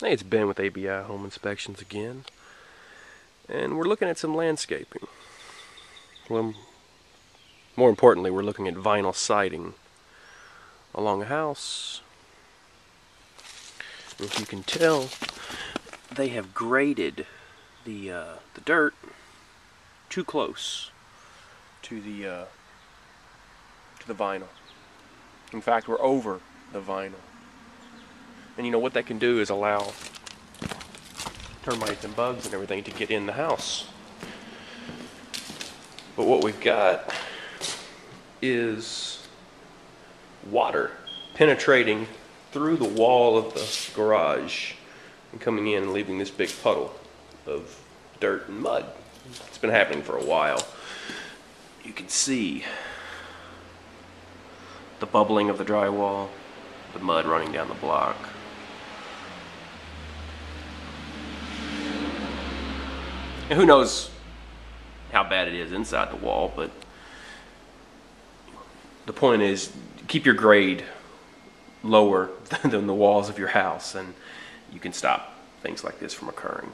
Hey, it's Ben with ABI Home Inspections again. And we're looking at some landscaping. Well, more importantly, we're looking at vinyl siding along a house. If you can tell, they have graded the uh, the dirt too close to the uh, to the vinyl. In fact, we're over the vinyl. And you know what that can do is allow termites and bugs and everything to get in the house. But what we've got is water penetrating through the wall of the garage and coming in and leaving this big puddle of dirt and mud. It's been happening for a while. You can see the bubbling of the drywall, the mud running down the block. And who knows how bad it is inside the wall, but the point is keep your grade lower than the walls of your house and you can stop things like this from occurring.